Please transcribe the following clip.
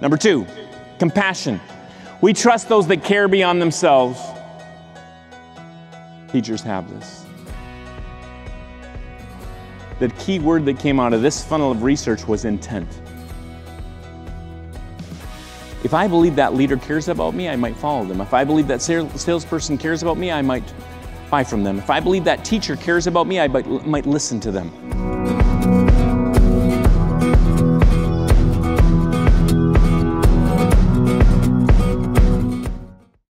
Number two, compassion. We trust those that care beyond themselves. Teachers have this. The key word that came out of this funnel of research was intent. If I believe that leader cares about me, I might follow them. If I believe that salesperson cares about me, I might buy from them. If I believe that teacher cares about me, I might, listen to them.